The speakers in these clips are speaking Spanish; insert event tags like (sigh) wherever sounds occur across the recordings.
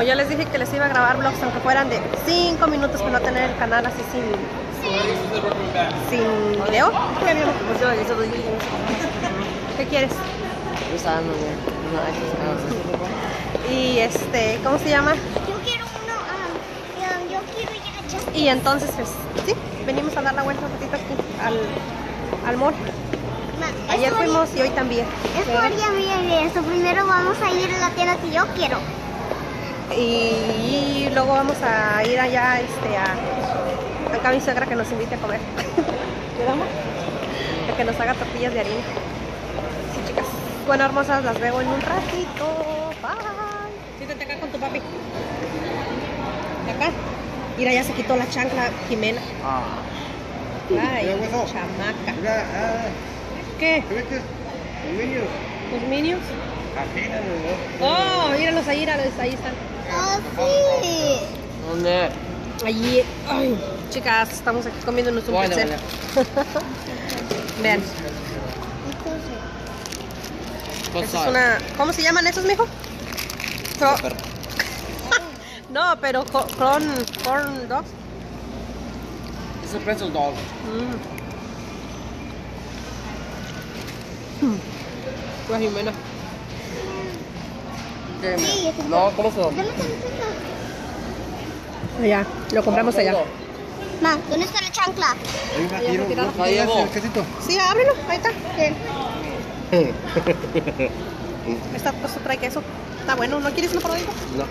como yo les dije que les iba a grabar vlogs, aunque fueran de 5 minutos para no tener el canal así sin, sin video. ¿Qué quieres? Y este, ¿cómo se llama? Yo quiero uno, ah, yo, quiero ir a Y entonces, pues, sí, venimos a dar la vuelta un ratito aquí al, al mall. Ayer fuimos y hoy también. Esto haría bien eso. Primero vamos a ir a la tienda que yo quiero. Y luego vamos a ir allá este, a, acá a mi suegra que nos invite a comer. (laughs) ¿Quedamos? A que nos haga tortillas de harina. Sí, chicas. Bueno, hermosas, las veo en un ratito. Bye. Siéntate acá con tu papi. Acá. Mira, ya se quitó la chancla, Jimena. Ay, chamaca. Mira, ah, ¿Qué? El niño. ¿Los minions? No, Oh, míralos ahí, míralos, ahí están. Sí. ¿Dónde? Allí, ay, chicas, estamos aquí comiendo nuestro Bueno. (laughs) Vean, es una, ¿cómo se llaman esos, mijo? Cro- (laughs) no, pero co- corn, corn dogs. Es un pretzel dog. Mm. Jimena. Ese No, ¿cómo se llama? ¿Dónde está la chancla? Allá, lo compramos allá. Ma, ¿dónde está la chancla? Ahí. ¿no? Ahí llevo. el quesito. Sí, ábrelo, ahí está. Bien. (laughs) Esta cosa trae queso. Está bueno, ¿no quieres uno por ahí? No.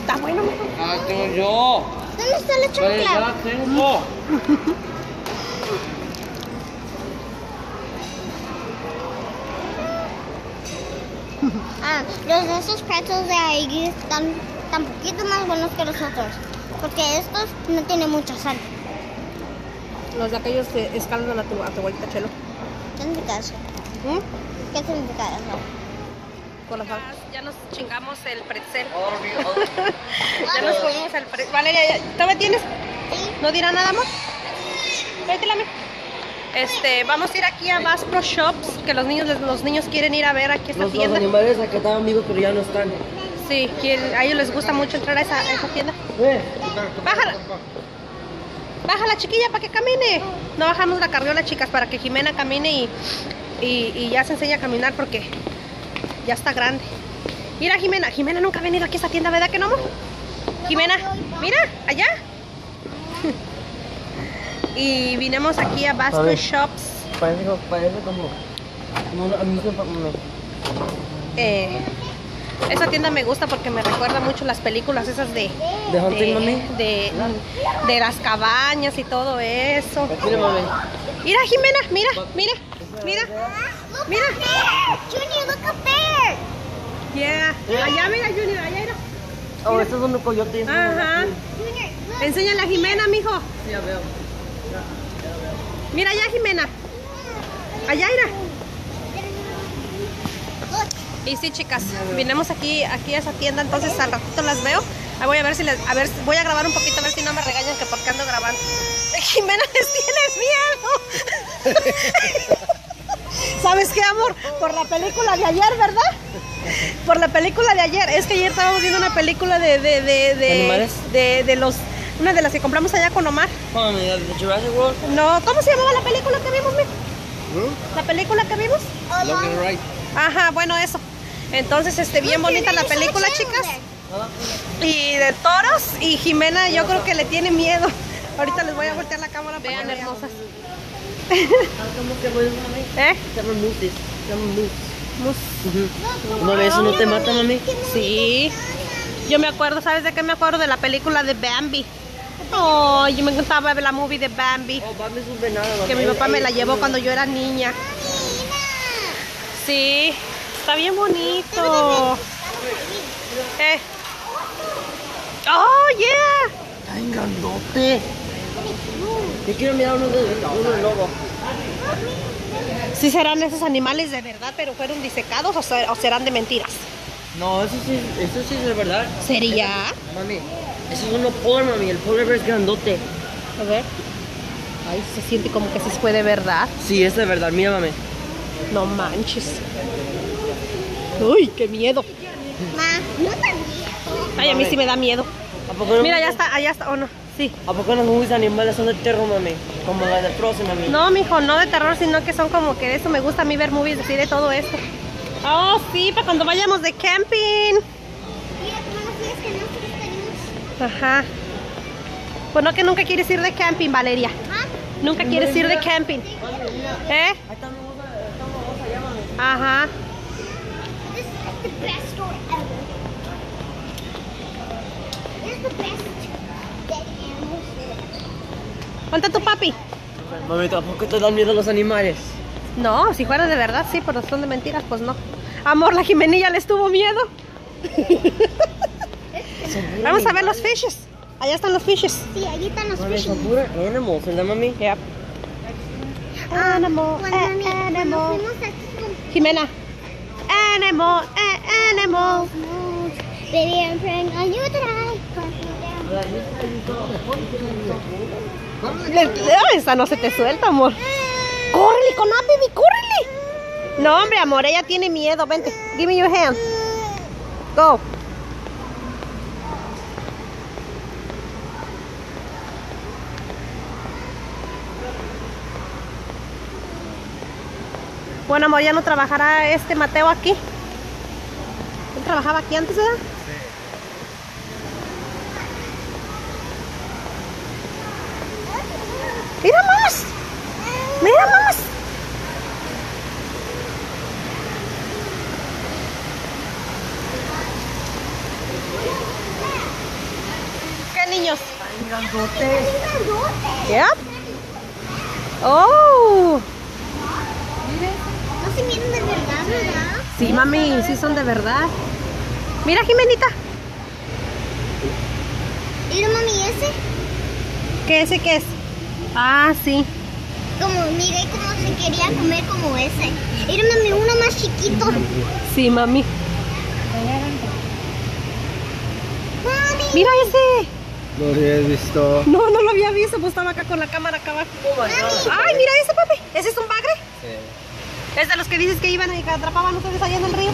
Está bueno. Ah, tengo yo. ¿Dónde está la Pues chancla? ya tengo. (laughs) Ah, los de esos pretzels de ahí están tan poquito más buenos que los otros. Porque estos no tienen mucha sal. Los de aquellos que escalan a tu, a tu abuelita Chelo. ¿Qué significa eso? ¿Mm? ¿Qué significa eso? Con la sal. Ya nos chingamos el pretzel. Oh, (laughs) Ya nos comimos el pretzel. Valeria, ¿ya- ¿todavía tienes? Sí. ¿No dirá nada más? Vete la Este, vamos a ir aquí a Bass Pro Shops, que los niños, los niños quieren ir a ver aquí esta Los, los tienda. animales acá estaban amigos, pero ya no están. Sí, a ellos les gusta mucho entrar a esa, a esa tienda. Eh. Bájala. Baja la chiquilla para que camine. No bajamos la carriola, chicas, para que Jimena camine y, y, y ya se enseña a caminar porque ya está grande. Mira, Jimena. Jimena nunca ha venido aquí a esta tienda, ¿verdad que no, amor? Jimena, mira, allá. (laughs) y vinimos aquí a ver. Shops. Parece, como- parece como. a mí me- Eh, esa tienda me gusta porque me recuerda mucho las películas esas de... ¿De Hunting, mami? de, de las cabañas y todo eso. Mira, mami. Mira, Jimena, mira, mira, mira, mira. Junior, look up there. Yeah. Allá, mira, Junior, allá, mira. Oh, estos son los coyotes. Ajá. Junior. Enséñale a Jimena, mijo. Ya veo. Mira allá, Jimena. Allá, mira. Y sí, chicas, vinimos aquí, aquí a esa tienda, entonces al ratito las veo. Ahí voy a ver si les, a ver, voy a grabar un poquito a ver si no me regañan que porque ando grabando. (laughs) Jimena les tiene miedo. (laughs) ¿Sabes qué, amor? Por la película de ayer, ¿verdad? Por la película de ayer. Es que ayer estábamos viendo una película de, de, de, de, de, de los, una de las que compramos allá con Omar. No, ¿cómo se llamaba la película que vimos, mi? ¿La película que vimos? Ajá, bueno, eso. Entonces, este, bien bonita la película, chicas. Y de toros. Y Jimena, yo creo que le tiene miedo. (laughs) Ahorita les voy a voltear la cámara. Vean, hermosas. ¿Cómo se llama, mami? ¿Eh? Se llaman mooses. Se llaman moose. Mus- ¿No ves? ¿Eso no te mata, mami? Sí. Yo me acuerdo, ¿sabes de qué me acuerdo? De la película de Bambi. Oh, yo me encantaba ver la movie de Bambi. Oh, Bambi es un venado. Que mi papá me la llevó cuando yo era niña. Sí, está bien bonito. Eh. Oh, yeah. Está bien grandote. Yo quiero mirar uno de uno de lobo. Sí serán esos animales de verdad, pero fueron disecados o, ser- o serán de mentiras. No, eso sí, eso sí es de verdad. ¿Sería? Mami, eso es uno polar, mami. El polar bear es grandote. A ver. Ay, se siente como que sí fue de verdad. Sí, es de verdad. Mira, mami. No manches. Uy, qué miedo. Ma, no. Ay, a mí sí me da miedo. ¿A poco no? Mira, ya está, allá está, o no. Sí. ¿A poco los movies animales son de terror, mami? Como la de Frozen, mami. No, mijo, no de terror, sino que son como que eso me gusta a mí ver movies así de todo esto. Oh, sí, para cuando vayamos de camping. Mira, como no quieres que nosotros tenemos. Ajá. Pues no que nunca quieres ir de camping, Valeria. ¿Ah? Nunca quieres ir de camping. ¿Eh? Ahí está mi bolsa, está mi bolsa allá, mami. Ajá. ¿Dónde está tu papi? Mami, ¿tampoco te dan miedo los animales? No, si fuera de verdad, sí, pero son de mentiras, pues no. Amor, la Jimenilla les tuvo miedo. (laughs) Vamos a ver los fishes. Allá están los fishes. Sí, allí están los fishes. puros animals, ¿verdad, mami? Yep. Animal, eh, animal. Jimena. Animal, eh, animal. Baby, I'm praying on you tonight. Le- Esa no se te suelta, amor. ¡Córrele con baby! ¡Córrele! No, hombre, amor, ella tiene miedo. Vente, give me your hand. Go. Bueno, amor, ya no trabajará este Mateo aquí. Él trabajaba aquí antes, ¿verdad? Mira más. Mira más. ¿Qué niños? ¿Ya? Oh. Se miran de verdad, ¿verdad? Sí, mami, sí son de verdad. Mira, Jimenita. Mira, mami, ese. ¿Qué ese qué es? Ah, sí. Como, mira, y como se quería comer como ese. Mira, mami, uno más chiquito. Sí, mami. Mami. Mira ese. No lo habías visto. No, no lo había visto, pues estaba acá con la cámara acá abajo. Ay, mira ese, papi. ¿Ese es un bagre? Es de los que dices que iban y que atrapaban ustedes allá en el río.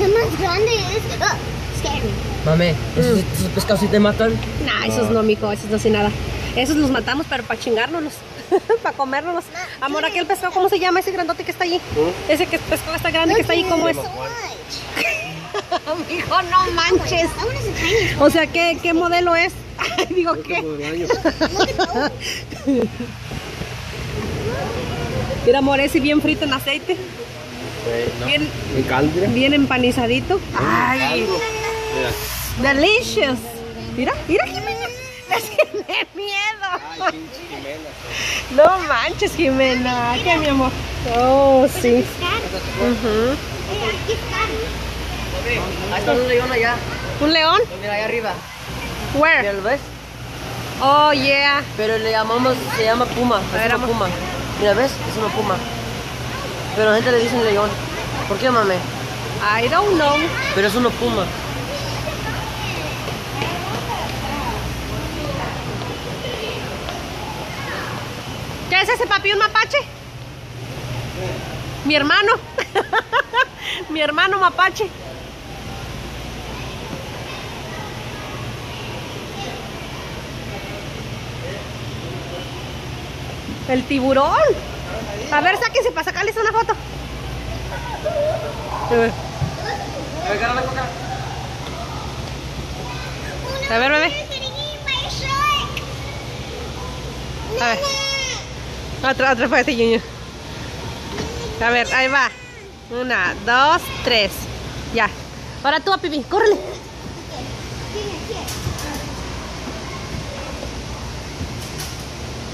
Es más grande. Es oh, scary. Mami, ¿esos, esos pescados sí te matan? Nah, esos no, mijo, esos no hacen nada. Esos los matamos, pero para chingárnoslos, (laughs) para comérnoslos. Amor, aquel pescado, ¿cómo se llama ese grandote que está allí? Ese que pescado está grande que está allí, ¿cómo es? (laughs) Mijo, no manches. O sea, ¿qué, qué modelo es? (laughs) Digo, ¿qué? Mira, amor, ese bien frito en aceite. Bien, ¿En caldo? bien empanizadito. Ay, delicious. Mira, mira, Jimena. Le (laughs) tiene miedo. No manches, Jimena. ¿Qué, mi amor? Oh, sí. Aquí está. Ahí está un león allá. ¿Un león? Mira, allá arriba. Where? Mira, ¿lo ves? Oh, yeah. Pero le llamamos, se llama puma. Una amor. puma. Mira, ¿ves? Es una puma. Pero la gente le dice león. ¿Por qué, mami? I don't know. Pero es una puma. ¿Qué es ese papi? ¿Un mapache? Mi hermano. (laughs) Mi hermano mapache. El tiburón. A ver, sáquense para sacarles una foto. A ver, bebé. A ver. Otra, otra fuerte, Junior. A ver, ahí va. Una, dos, tres. Ya. Ahora tú, Pipi, córrele.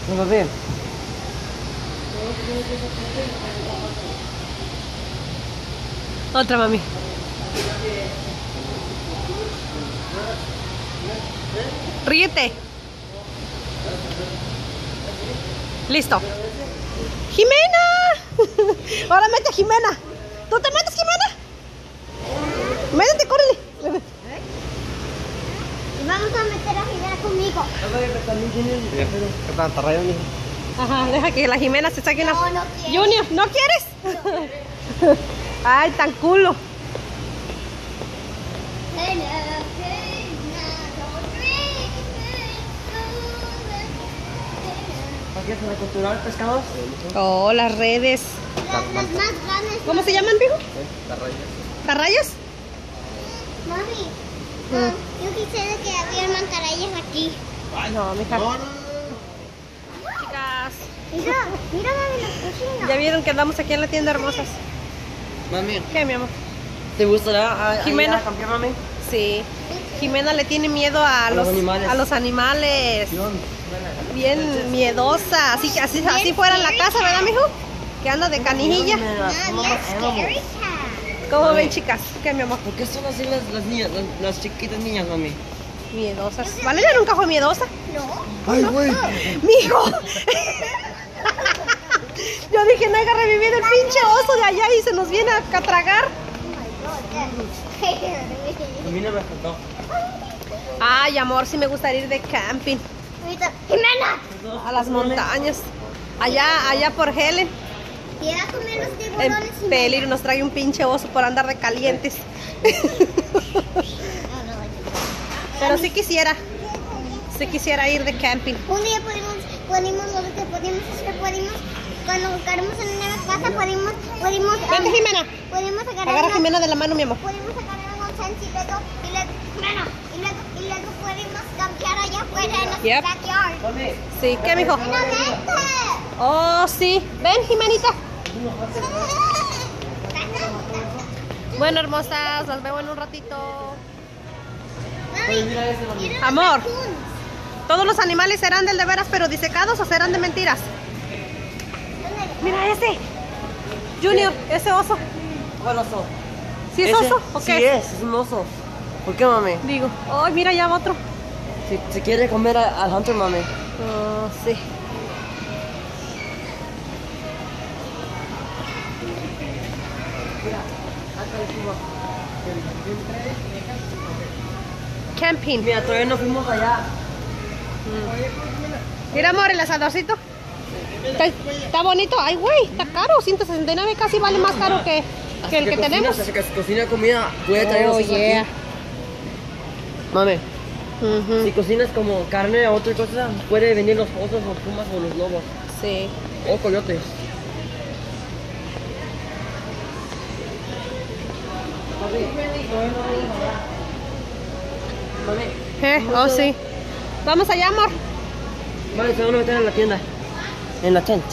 No, bebé. Otra, mami. Ríete. Listo. ¡Jimena! (laughs) Ahora mete a Jimena. ¿Tú te metes, Jimena? Métete, córrele. Y vamos a meter a Jimena conmigo. ¿Qué? Ajá, deja que la Jimena se saque una... No. Junior, ¿no quieres? No. (laughs) Ay, tan culo. ¿Quieres capturar pescados? Oh, las redes. Las, las más grandes. ¿Cómo se llaman, viejo? Tarrayas. ¿Tarrayas? Mami, mm. yo quisiera que había tarrayas aquí. Ay, no, mi hija. Mira, mira mami, la cocina. ya vieron que andamos aquí en la tienda hermosas. Mami, ¿Qué, mi amor? ¿te gustaría a, a Jimena. a mami? Sí. Jimena le tiene miedo a, A los los, animales. a los animales. Bien miedosa. Así, que- así, fuera en la casa, ¿verdad, mijo? Que anda de canijilla. Ah. ¿Cómo Mami. ven, chicas? ¿Qué, mi amor? ¿Por qué son así las, las niñas, las, las chiquitas niñas, mami? Miedosas. Valeria nunca fue miedosa. No. Ay, güey. ¡Mijo! (laughs) Yo dije, no haya revivido el pinche oso de allá y se nos viene a, a tragar. A mí no me faltó. Ay, amor, sí me gustaría ir de camping. Jimena, A las montañas. Allá, allá por Helen. comer los tiburones. Peligro nos trae un pinche oso por andar de calientes. (laughs) Pero sí quisiera. Sí quisiera ir de camping. Un día podemos, podemos, lo que podemos hacer, podemos, cuando quedamos en una casa, podemos, podemos, Vente, Jimena. podemos agarrar Agarra a Jimena de la mano, mi amor. podemos agarrar un chance y luego, y luego, Jimena, y luego, y luego podemos campear allá afuera en nuestro Yep. backyard. Sí, ¿qué, mijo? Oh, sí. Ven, Jimenita. Bueno, hermosas, las veo en un ratito. Mami, Amor. ¿Todos los animales serán del de veras pero disecados o serán de mentiras? Mira ese. Junior, ese oso. ¿cuál oso? ¿Sí es Ese- oso o Sí es, es un oso. ¿Por qué, mami? Digo, ay, mira ya otro. Si, si quiere comer a- al hunter, mami. Oh, sí. Camping. Mira, todavía no fuimos allá. Mira, amor, el asadorcito. Está, está bonito. Ay, güey, está caro. 169 casi vale más caro que, que el que cocina, tenemos. Hasta que cocina comida, puede traer Oh, yeah. aquí. Mami, Ujú, si cocinas como carne o otra cosa, puede venir los osos, los pumas o los lobos. Sí. O coyotes. Eh, oh, sí. Vamos allá, amor. Vale, se van a meter en la tienda. En la tent.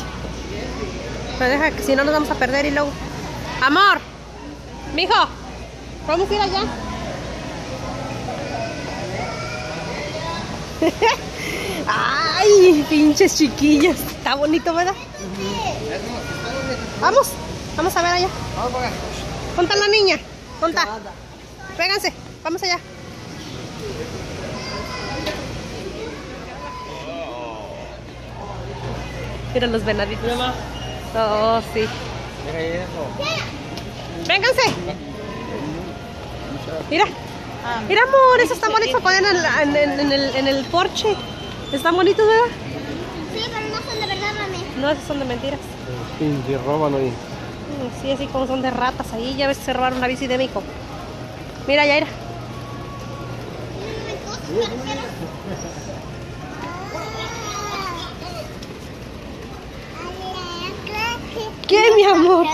Pero deja que si no nos vamos a perder y luego. Amor, mijo, vamos a ir allá. (laughs) Ay, pinches chiquillas. Está bonito, ¿verdad? Vamos, vamos a ver allá. Ponta la niña. Ponta. Vénganse, vamos allá. Mira los venaditos. Oh, sí. Vénganse. Mira. Mira, amor, esos están bonitos. Ponen en, la- en- en- en el, en el porche. Están bonitos, ¿verdad? Sí, pero no son de verdad, mami. No, esos son de mentiras. Pinche roban ahí. Mm, Sí, así como son de ratas ahí. Ya ves que se robaron una bici de Mico. Mira, Yaira. ¿Qué, mi amor?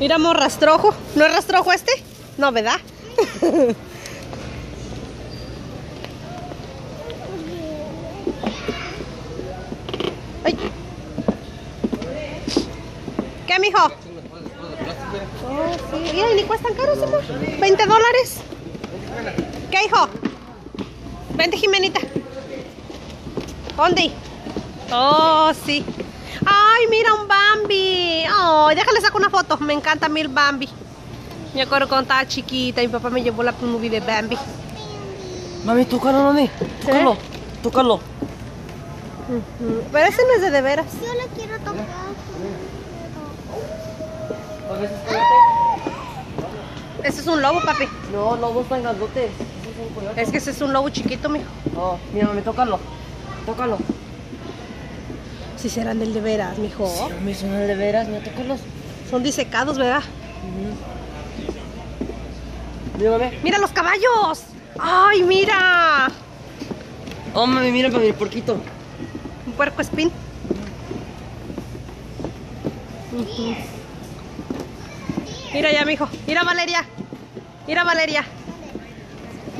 Mira, amor, rastrojo. ¿No es rastrojo este? No, ¿verdad? (laughs) Ay. ¿Qué, mijo? Oh, sí. Mira, ni cuestan caros, amor. 20 dólares. ¿Qué, hijo? Vente, Jimenita. ¿Dónde? Oh, sí. Ay, mira un Bambi. Ay, déjale sacar una foto. Me encanta a mí el Bambi. Me acuerdo cuando estaba chiquita, mi papá me llevó a la movie de Bambi. Mami, tócalo, mami. Tócalo. Tócalo. Mm, Pero ese no es de de veras. Yo le quiero tocar. Ese es un lobo, papi. No, lobos tan grandotes. Coyotes. Es que ese es un lobo chiquito, mijo. Oh, mira, mami, tócalo. Tócalo. Si serán del de veras, mijo. Sí, mami, son de veras, mira, tócalos. Son disecados, ¿verdad? Mira, mami. ¡Mira los caballos! ¡Ay, mira! Oh, mami, mira, mami, el porquito. Un puerco espín. Mira ya, mijo. Mira, Valeria. Mira, Valeria.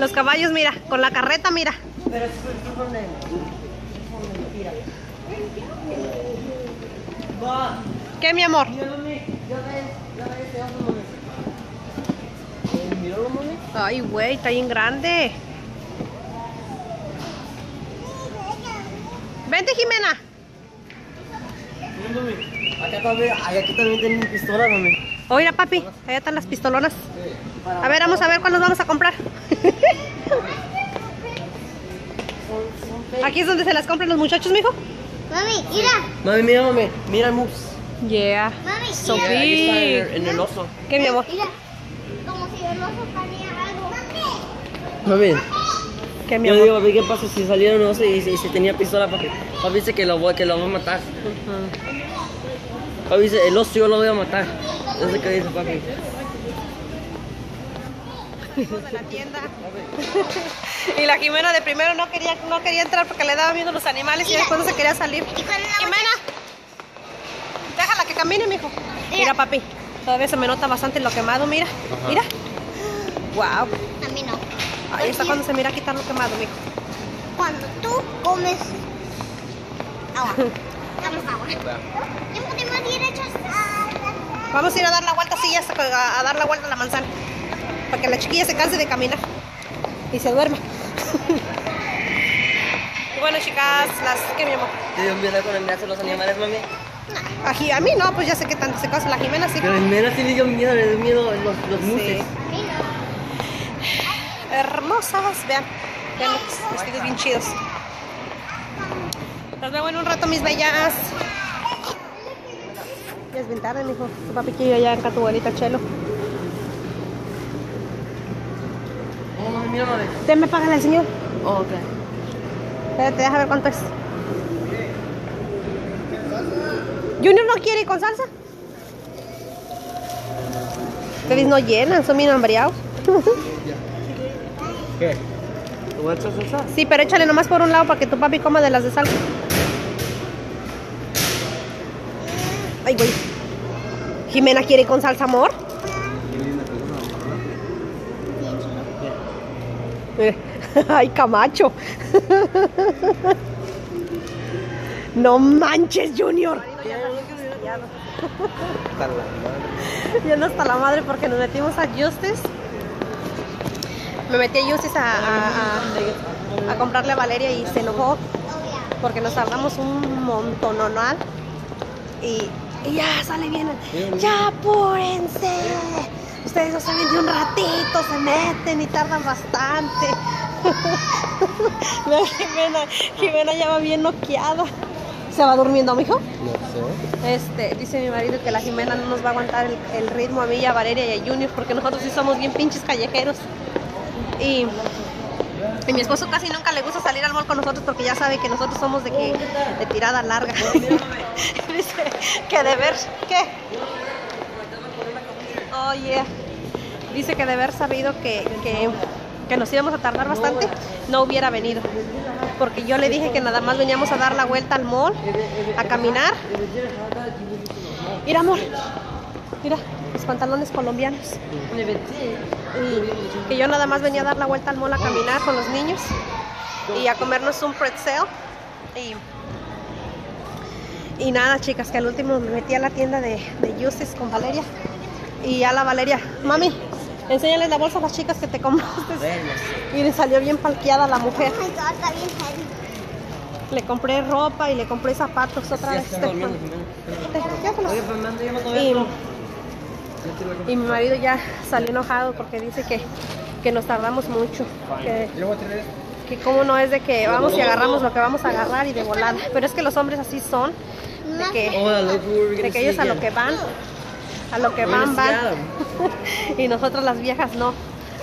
Los caballos, mira. Con la carreta, mira. Pero es son de... Va. ¿Qué, mi amor? Mami. Ya ves, ya ves ese oso, mami. Eh, Míralo, mami. Ay, güey, está bien grande. Vente, Jimena. Acá también, aquí también tienen pistola, mami. Oiga, papi, allá están las pistolonas. A ver, vamos a ver cuál nos vamos a comprar. (laughs) Aquí es donde se las compran los muchachos, mijo. Mami, mira. Mami, mira, mami. Mira el moose. Yeah. Mami, So mira. Mira, ahí está en el- en el oso. ¿Qué, mi amor? Mira. Como si el oso tenía algo. Mami. ¿Qué, mi Yo amor? digo, papi, ¿qué pasa si saliera un oso y, y si tenía pistola, papi? Papi dice que lo, voy, que lo va a matar. Ujú. Papi dice, el oso yo lo voy a matar. Eso es que dice papi. De la tienda. (laughs) y la Jimena de primero no quería, no quería entrar porque le daba miedo los animales y después no se quería salir. Jimena, déjala que camine, mijo. Mira, papi, todavía se me nota bastante lo quemado, mira. Mira. Wow. A mí no. Ahí está cuando se mira quitar lo quemado, mijo. Cuando tú comes agua. (laughs) Vamos a ir a dar la vuelta así, ya a, a dar la vuelta a la manzana. Para que la chiquilla se canse de caminar y se duerma. (laughs) bueno, chicas, las que mi amor. ¿Te dio miedo con el de los animales, mami? A, Ji- a mí no, pues ya sé que tanto se cansa la Jimena, sí. Pero en Mena sí le dio miedo, le dio miedo los, los. Sí. Hermosas, vean. Vean los vestidos bien chidos. Las veo en un rato, mis bellas. Ya es bien tarde, mijo. Tu papi quiere ir allá acá tu abuelita Chelo. Mami. ¿Usted me paga el señor? Oh, ok. Espérate, deja ver cuánto es. Junior no quiere ir con salsa. Ustedes no llenan, son bien hambriados. (laughs) ¿Qué? ¿Tu vas a echar salsa? Sí, pero échale nomás por un lado para que tu papi coma de las de salsa. Ay, güey. Jimena quiere ir con salsa, amor. (laughs) Ay, Camacho. No manches, Junior. Ya no hasta la madre porque nos metimos a Justice. Me metí a Justice a- a comprarle a Valeria y se enojó porque nos tardamos un montononal y, y ya sale bien. Ya apúrense. Ustedes no saben de un ratito, se meten y tardan bastante. (laughs) Jimena, Jimena ya va bien noqueada. ¿Se va durmiendo, mijo? No sé. Este, dice mi marido que la Jimena no nos va a aguantar el, el ritmo a mí a Valeria y a Junior porque nosotros sí somos bien pinches callejeros. Y, y mi esposo casi nunca le gusta salir al mall con nosotros porque ya sabe que nosotros somos de que de tirada larga. (laughs) dice que de ver, ¿qué? Oh yeah. Dice que de haber sabido que, que, que nos íbamos a tardar bastante, no hubiera venido. Porque yo le dije que nada más veníamos a dar la vuelta al mall, a caminar. Mira, amor. Mira, los pantalones colombianos. Y que yo nada más venía a dar la vuelta al mall a caminar con los niños y a comernos un pretzel. Y, y nada, chicas, que al último me metí a la tienda de, de con Valeria. Y ya la Valeria, mami, enséñales la bolsa a las chicas que te compraste. Y le salió bien palqueada la mujer. Le compré ropa y le compré zapatos otra vez. (laughs) Y, todavía. y mi marido ya salió enojado porque dice que, que nos tardamos mucho. Que, que como no es de que vamos y agarramos lo que vamos a agarrar y de volada. Pero es que los hombres así son, de que, de que ellos a lo que van, a lo que van, van. (laughs) Y nosotras las viejas no.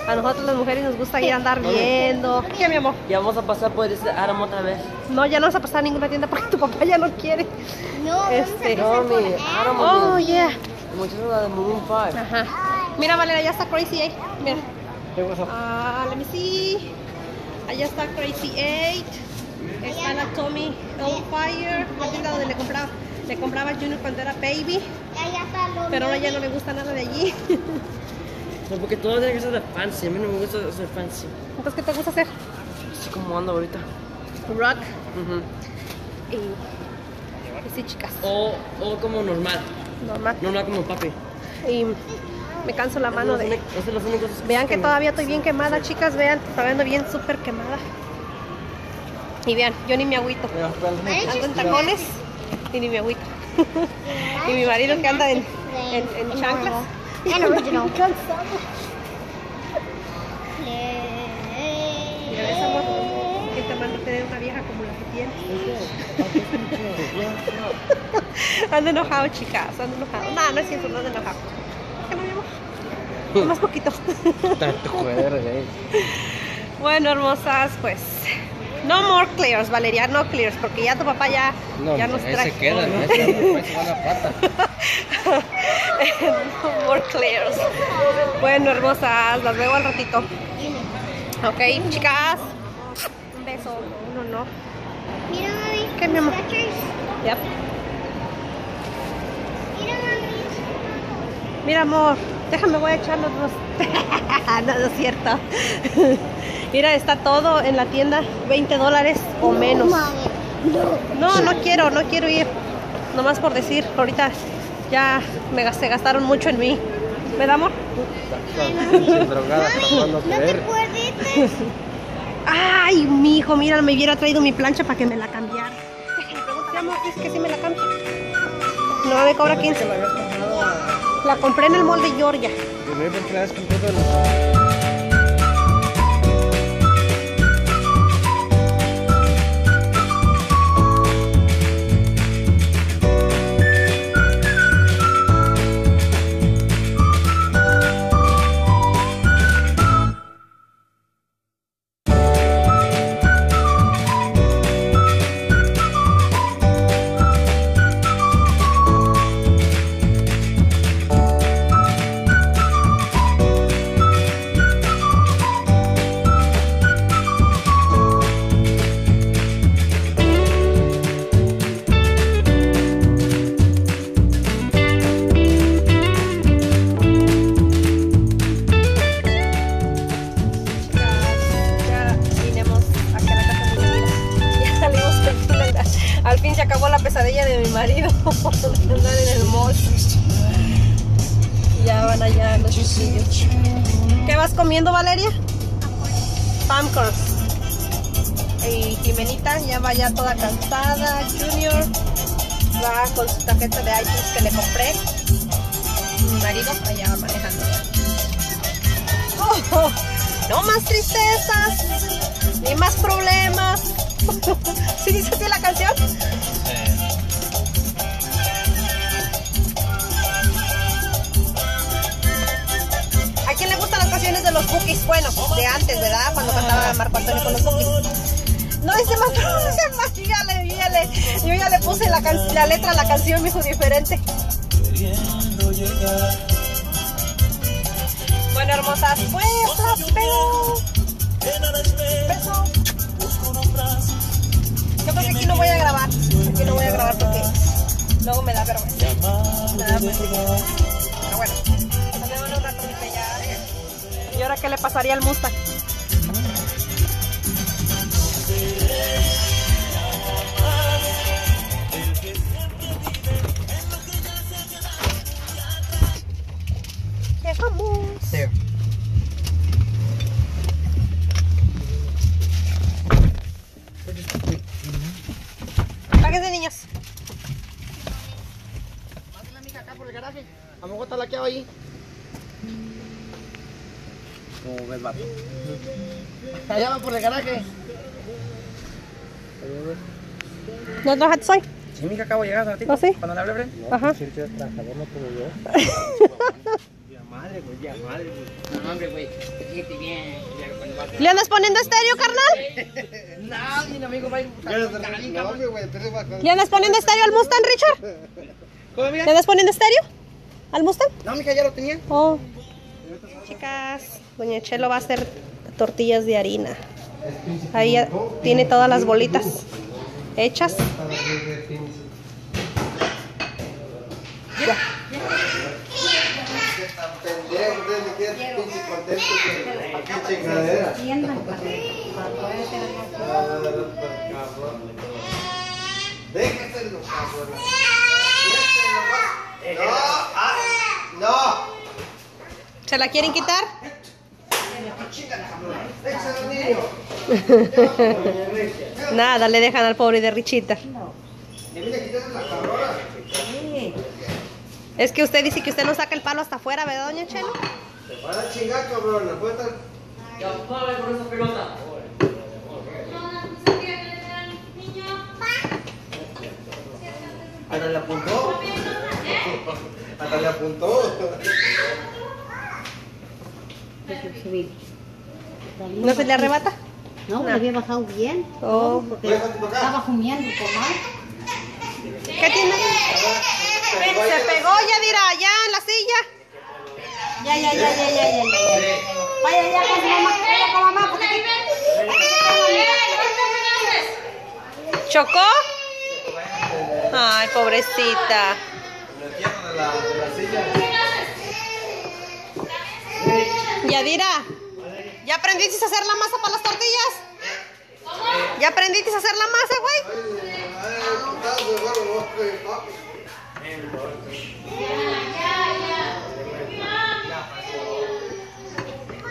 A nosotros las mujeres nos gusta ir a andar viendo. ¿Qué, mi amor? Ya vamos a pasar por ese Adam otra vez. No, ya no vas a pasar a ninguna tienda porque tu papá ya no quiere. No, Este, No, mi. Adam Oh, yeah. Muchachos la de Moon 5. Ajá. Mira, Valeria, ya está Crazy 8. Mira. ¿Qué pasó? Ah, let me see. Allá está Crazy 8. Está la Tommy Fire, la tienda donde le compraba, le compraba Junior cuando era baby, Pero ahora ya no le gusta nada de allí. (laughs) No, porque todo tiene que ser de fancy. A mí no me gusta ser fancy. Entonces, ¿qué te gusta hacer? Así como ando ahorita. Rock Ujú. y, y sí, chicas, o, o como normal. normal. Normal como papi. Y me canso la mano de... Vean que me- todavía estoy bien quemada, chicas, vean, todavía ando bien súper quemada. Y vean, yo ni me agüito. Ando en tacones y ni me agüito. Y mi marido que anda en, en, en chanclas. En original. (laughs) Cansado. Mira, ves, amor, que una vieja como la que tiene. (laughs) ando enojado, chicas, ando enojado. No, no es cierto, no ando enojado. ¿Qué no, mi amor? Más poquito. Tanto joder, eh. Bueno, hermosas, pues. No more clears, Valeria, no clears, porque ya tu papá ya, No, ya no, nos trae. se queda, pata. (laughs) no more clears. Bueno, hermosas, las veo al ratito. Ok, chicas. Un beso. Uno no. Mira, mami. ¿Qué, mi amor? Yep. Mira, mami. Mira, amor, déjame, voy a echar los dos. (laughs) no, no es cierto. Mira, está todo en la tienda, 20 dólares o menos. No, no quiero, no quiero ir. Nomás por decir, ahorita ya me gasté, gastaron mucho en mí. ¿Me amor? Sin drogada, ¿para cuándo No te creer? puedes. Ay, mi hijo, mira, me hubiera traído mi plancha para que me la cambiara. Amor, dice que sí me la cambia. No, me cobra 15. la habías comprado a... La compré en el mall de Georgia. ¿Qué vas comiendo, Valeria? Pamcorns. Y Jimenita ya va ya toda cansada. Junior va con su tarjeta de iTunes que le compré. Mi marido allá manejando. Oh, no más tristezas, ni más problemas. (laughs) ¿Sí dice así la canción? Los Bookies? Bueno, de antes, ¿verdad? Cuando cantaba Marco Antonio con los Bookies. No dice (laughs) más, ya le, ya le, yo ya le puse la, can- la letra a la canción, me hizo diferente. Bueno, hermosas, pues las veo. Beso. Yo creo que aquí no voy a grabar. Aquí no voy a grabar porque luego me da vergüenza. Me da vergüenza. Pero bueno, ¿Y ahora qué le pasaría al Mustang? Llegamos. There. El garaje. ¿No trabajaste hoy? Sí, mija, acabo de llegar hace ratito. ¿Oh, sí? Cuando le hablé, Bren. No, Ajá. sí, eres trabajador, no como yo. (laughs) Ya madre, güey, ya madre, güey. No, hombre, güey. Fíjate bien. ¿Le andas poniendo estéreo, carnal? (laughs) No, mi amigo va a ir ¿Le andas poniendo estéreo al Mustang, Richard? (laughs) ¿Cómo, ¿Le mija? andas poniendo estéreo al Mustang? No, mija, ya lo tenía. Oh. Chicas, Doña Chelo va a hacer tortillas de harina. Ahí ya tiene todas las bolitas hechas. Ya. No, no. ¿Se la quieren quitar? (laughs) Nada, le dejan al pobre de Richita. La. Es que usted dice que usted no saca el palo hasta afuera, ¿verdad, doña Chelo? Te van a chingar, cabrón. Puede estar. Ya, esa pelota. Hasta le apuntó. Hasta le apuntó. ¿No se le arrebata? No, me había bajado bien. Oh. Porque estaba comiendo comal. ¿Qué tiene? Se pegó, ya dirá, allá en la silla. Ya, ya, ya, ya, ya, ya, ya. Vaya, ya con mamá, vaya con mamá, porque ¿Chocó? Ay, pobrecita. Yadira, ¿ya aprendiste a hacer la masa para las tortillas? ¿Ya aprendiste a hacer la masa, güey? No.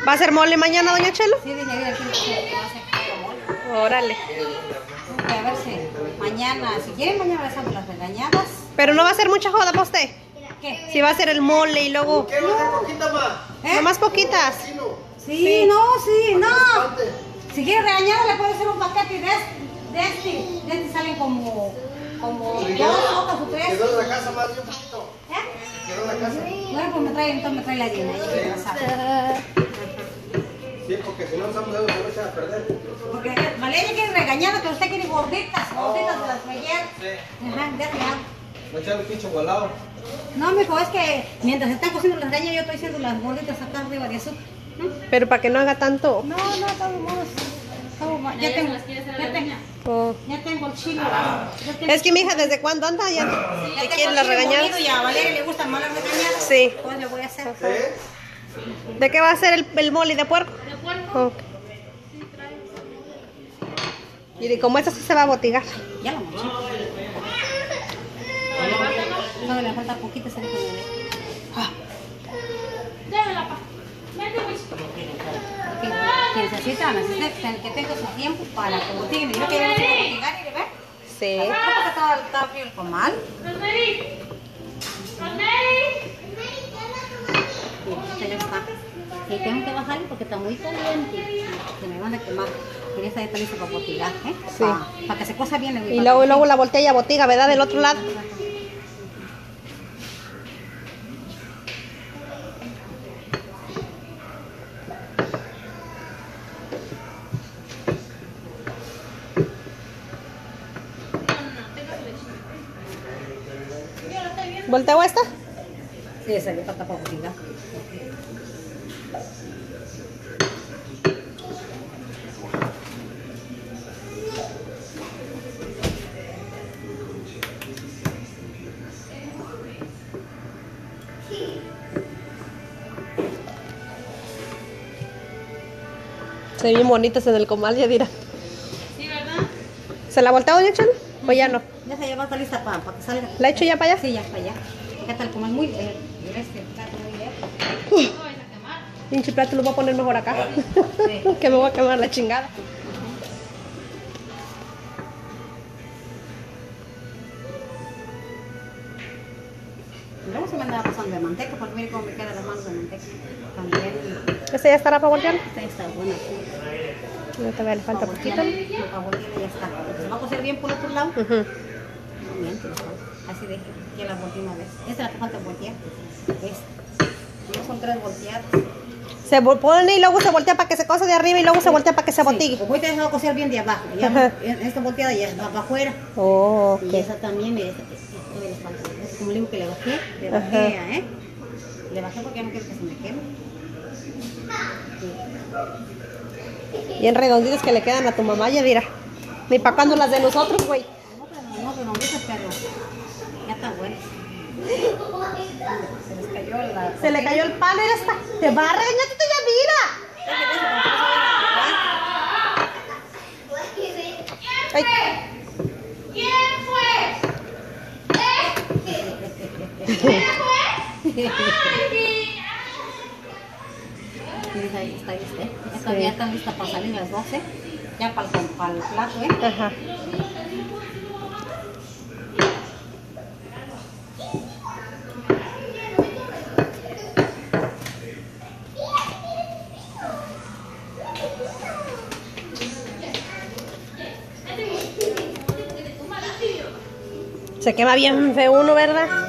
¿Va a hacer mole mañana, doña Chelo? Sí, dije, que va a Órale. A ver si mañana, si quieren mañana hacemos las regañadas. Pero no va a ser mucha joda para usted. ¿Qué? Si va a hacer el mole y luego... ¿Qué más? ¿Eh? Nomás poquitas. Sí, no, sí, no. Si quiere regañada le puede hacer un paquete de, este- de este. De este salen como, como Y dos o tres. Quedó la casa más de un poquito. ¿Eh? Quedó la casa. Bueno, pues me trae, entonces me trae la pasa. Sí, porque si no usamos eso, se va a perder. Porque Valeria quiere regañada, pero usted quiere gorditas, gorditas de las rellenas. Ajá, déjame. No pinche volado. No, mijo, es que mientras están cociendo las regañas, yo estoy haciendo las gorditas acá arriba de azúcar. Pero para que no haga tanto. No, no, modos. todo ma- Ya tengo, ya tengo, Oh. ya tengo el chile. ya tengo- Es que mi hija, ¿desde cuándo anda? Ya, ya ¿Le tengo quiere el las chile regañadas? molido Y a Valeria le gustan más las regañadas. Sí. Pues le voy a hacer. ¿Sí? ¿De qué va a ser el, el mole? ¿De puerco? De puerco. Y de como esta sí se va a botigar. Ya lo moché. No, le falta poquito, se le. Ah. Que, que necesita, necesita que tenga su tiempo para que botiguen. Y yo quiero botigar y le ve. Sí. ¿Cómo que estaba, estaba frío el comal? Sí, ya está. Y tengo que bajarle porque está muy caliente. Se me van a quemar. Y esta ya está lista para botigar, ¿eh? Sí. Para, que se cosa bien. Y luego, luego la voltea y botiga, ¿verdad? Del otro lado. ¿Volteo esta? Sí, falta para botigar. Se ven bien bonitas en el comal, ya dirá. Sí, ¿verdad? ¿Se la voltea, doña Chelo? ¿O ya no? Ya se ya va a estar lista para, para que salga. ¿La he hecho ya para allá? Sí, ya para allá. Acá está el comal muy eh, este plato muy lejos. Pinche plato lo voy a poner mejor acá. Sí. (laughs) que me voy a quemar la chingada. Luego se me andaba pasando de manteca, porque mire cómo me queda las manos de manteca. También. ¿Esta ya estará para voltear? Esta está buena. sí. No todavía le falta poquito. para voltearla ya está. Se va a cocer bien por otro lado. Bien, Así de que, la volteé una vez. Esta es la falta voltear. Esta. No son tres volteadas. Se pone y luego se voltea para que se cosa de arriba y luego se voltea para que se botigue. Sí, voy a dejar cocer bien de abajo. Ya, Ajá. (laughs) esta volteada ya va para afuera. Oh, Y ok. esa también, mire, esta. Es como le digo que le bajé, le Ajá. bajé, ¿eh? Le bajé porque no quiero que se me queme. Bien redonditas que le quedan a tu mamá, ya mira. Ni para cuando las de nosotros, güey. No, pero no, pero ya está bueno. Se les cayó la... Se le cayó el pan, mira esta. Te va a regañar tú ya, mira. Ay. Sí, ahí está lista, ¿eh? Ya está- Ya están listas para salir las 12. Ya para el, para el plato, ¿eh? Ajá. Se quema bien feo uno, ¿verdad?